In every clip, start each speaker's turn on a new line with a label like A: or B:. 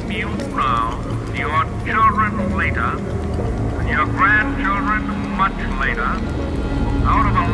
A: debuts now, your children later, and your grandchildren much later, out of a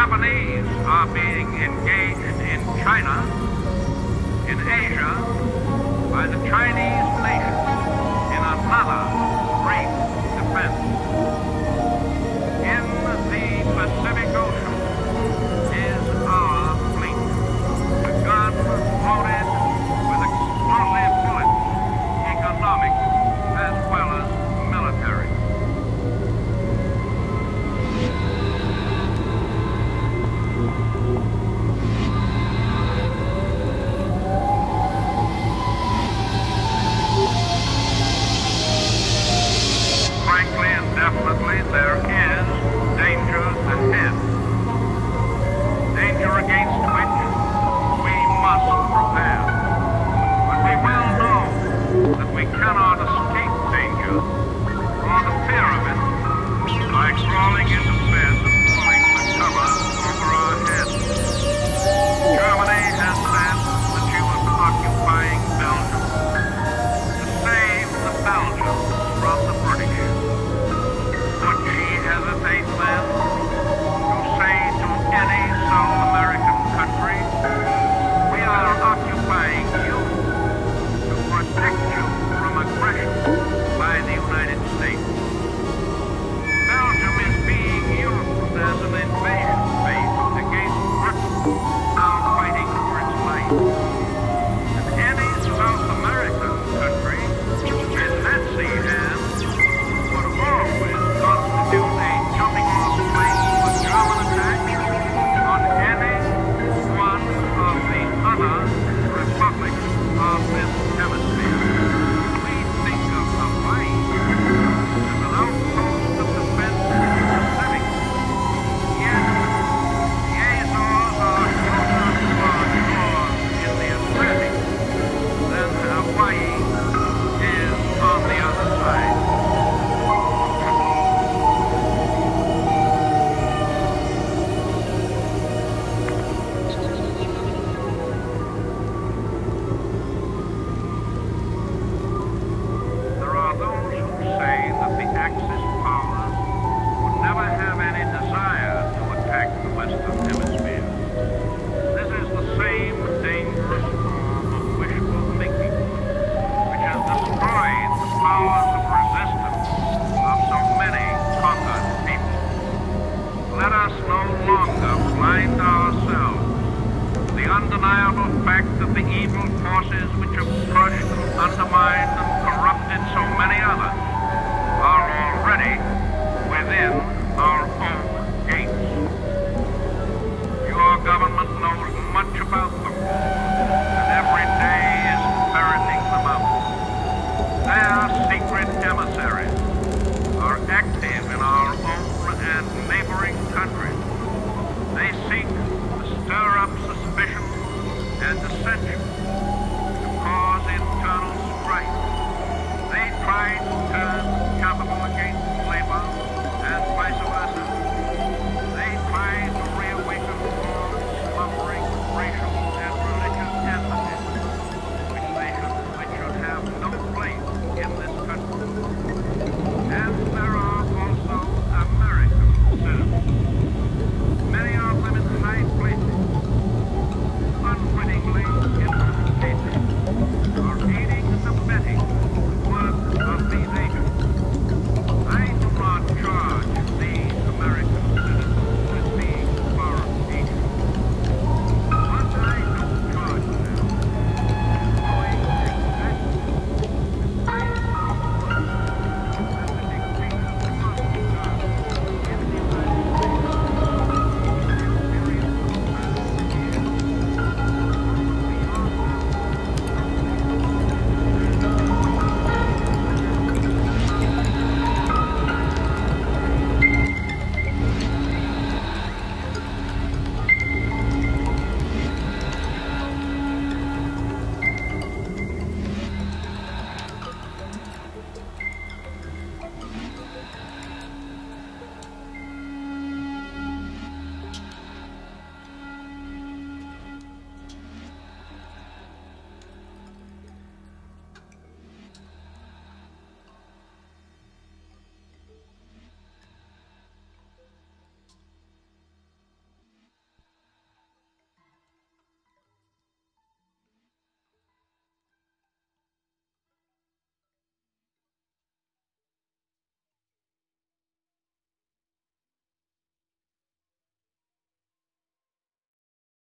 A: Japanese are being engaged in China, in Asia, by the Chinese nation in another great defense. western hemisphere. This is the same dangerous form of wishful thinking, which has destroyed the powers of resistance of so many conquered people. Let us no longer blind ourselves to the undeniable fact that the evil forces which have crushed, undermined, and corrupted so many others